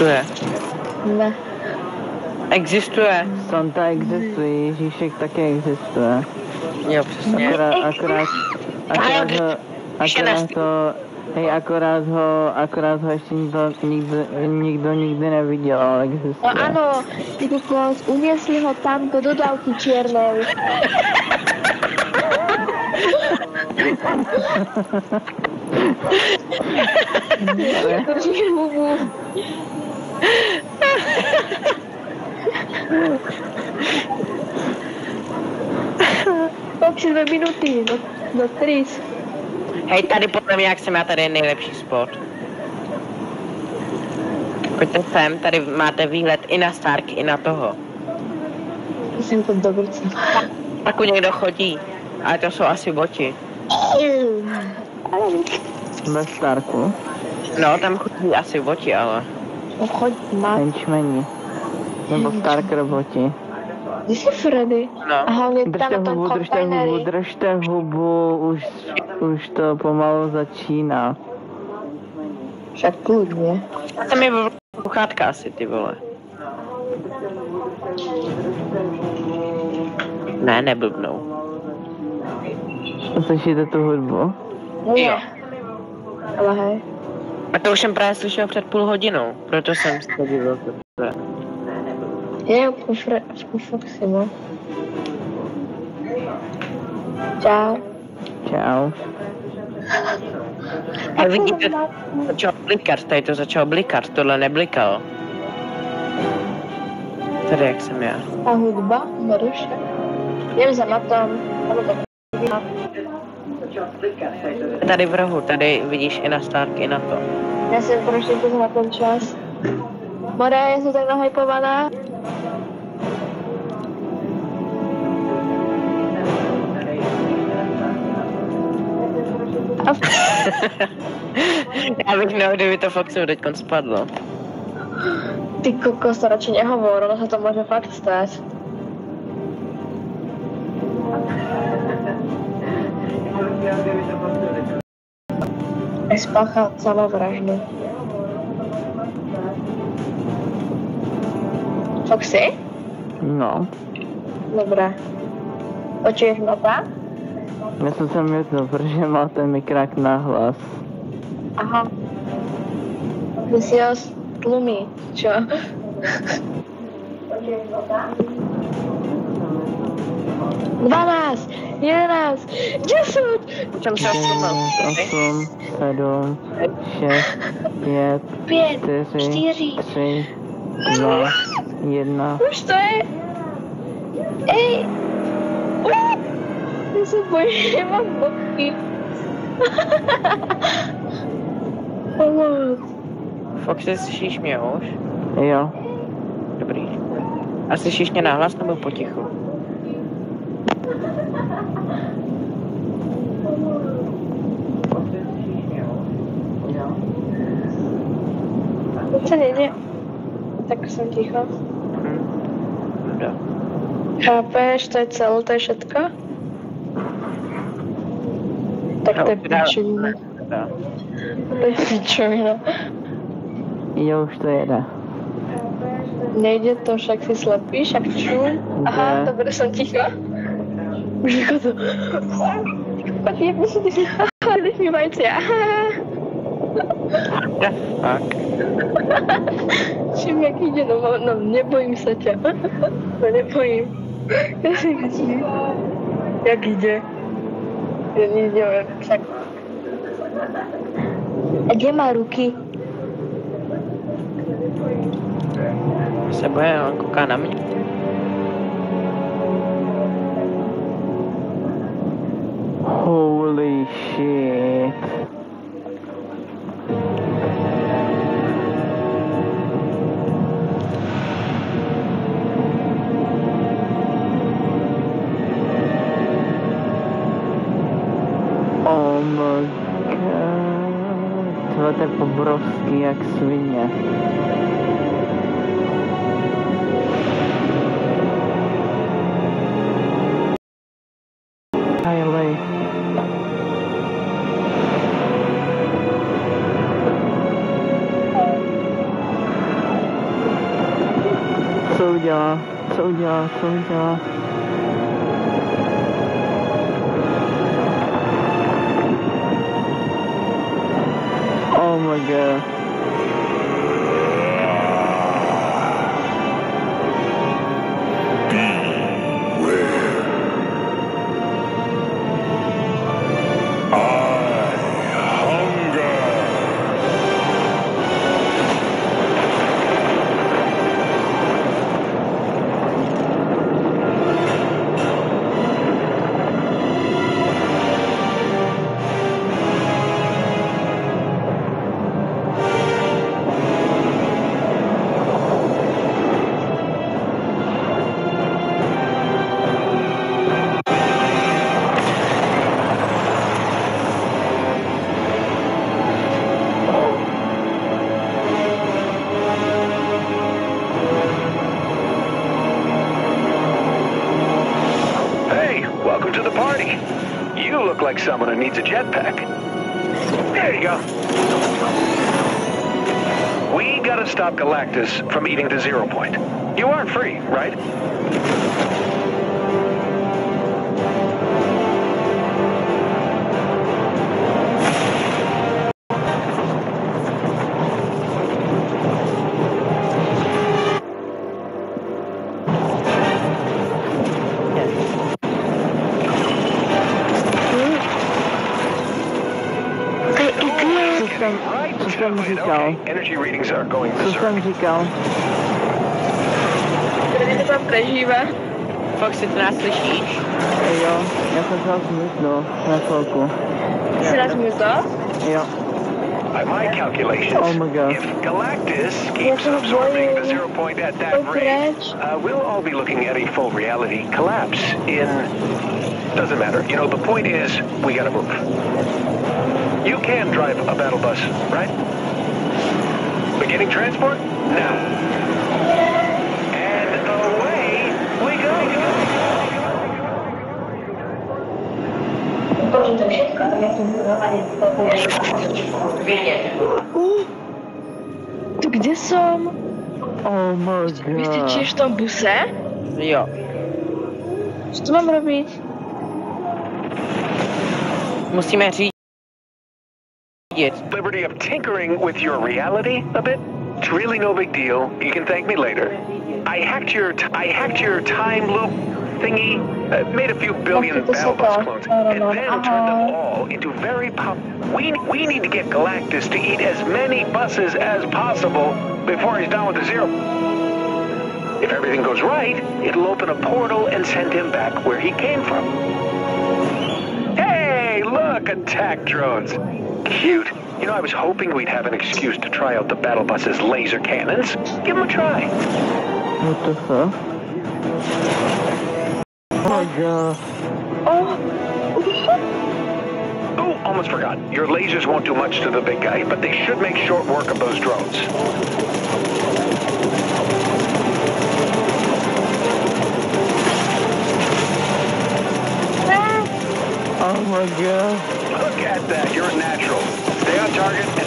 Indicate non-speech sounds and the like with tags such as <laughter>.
Existuje. Ne. Existuje. Santa existuje, Ježíšek také existuje. Jo, přesně. Akorát, akorát, akorát ho, Ještě akorát ho, hej, akorát ho, akorát ho ještě nikdo, nikdo, nikdo nikdy neviděl, ale No existuje. ano, ty kokos, uniesli ho tam do dodávky čiernej. Drží hubu. Kolik dvě minuty, do, do trys. Hej, tady podle mě, jak jsem já, tady je nejlepší spot. Pojďte sem, tady máte výhled i na Stark, i na toho. Jsem to dobrý. Pokud někdo chodí, ale to jsou asi boti. Bez Starku, No, tam chodí asi boti, ale... Choď, má. henchmeni. Nebo Stark roboti. Kde jsi Freddy? No. A hlavně tam Držte na tom hubu, držte hubu, držte hubu, už, už to pomalu začíná. Však kludně. Tam je sluchátka asi, ty vole. Ne, neblbnou. Slyšíte tu hudbu? Jo. Ne. Ale hej. A to už jsem právě slyšel před půl hodinou, proto jsem se divil. Je po Fre... po Foximo. Čau. Čau. A vidíte, začalo blikat, tady to začalo blikat, tohle neblikalo. Tady jak jsem já. A hudba? Maruše. Jdem za tak. Tady v rohu, tady vidíš i na Stark, i na to. Já jsem prošel to na ten čas. Mora, já jsem tak nahypovaná. A <laughs> Já bych měl, kdyby to Foxu teď spadlo. ty kokos, to radši nehovor, ono se to může fakt stát. Spáchal samovraždu. Foxy? No, Dobré. Počuješ mata? myslel jsem jedno, protože má ten mikrák na hlas. Aha. Ty si ho tlumí, čo? Dvanáct, jedenáct, deset, Jsem se osmil. 8, 7, 6, 5, pět, 4, čtyři. 3, 2, 1. Už to je. Ej! Já se bojím, že mám boky. <laughs> Pomoc. Foxy, slyšíš mě už? Jo, Dobrý. A slyšíš mě nahlas nebo potichu? Co nejde? Tak jsem ticho. Hm. Dobrá. Chápeš, to je celé, to je všetko? Tak to je No, pičovina. To je pičovina. jo, už to jede. Nejde to, však si slepý, však čum. Aha, Jde. dobre, jsem ticho. Už jako to... Pak jak musím ty dej mi vajce. Tak. Čím jak jde, no, no nebojím se tě. No nebojím. Já si myslím, jak jde. Já nejde, však. A kde má ruky? Se boje, on kouká na mě. Holy shit. To je pobrovský jak svině. Kylie. udělá? Co udělá? Co udělá? Oh my god. You look like someone who needs a jetpack. There you go. We gotta stop Galactus from eating the zero point. You aren't free, right? Right. co jsem říkal? Okay, energy readings are going Co berserk. jsem říkal? Tady to tam prežívá. Foxy, ty nás slyšíš? Jo, já jsem se zmysl na chvilku. Jsi nás to? Jo. By my calculations, Oh my God. if Galactus keeps to absorbing the zero point at that Oh, rate, uh, we'll all be looking at a full reality collapse in. Doesn't matter. You know, the point is, we gotta move. You can drive a battle bus, right? Getting transport? Now. And away we go. To gdzie są? O mój Boże. Wiecie, że tam busę? Jo. Co tu mam robić? Musimy Musíme řídit. Liberty of tinkering with your reality a bit. It's really no big deal. You can thank me later. I hacked your t- I hacked your time loop thingy, uh, made a few billion Okay, this battle bus clones, and know. then turned them Uh-huh. all into very pop. We we need to get Galactus to eat as many buses as possible before he's done with the zero. If everything goes right, it'll open a portal and send him back where he came from. Hey, look, attack drones. Cute. You know, I was hoping we'd have an excuse to try out the battle bus's laser cannons. Give them a try. What the fuck? Oh my god. Oh, Oh, almost forgot. Your lasers won't do much to the big guy, but they should make short work of those drones. Oh my god. Look at that. You're a natural target.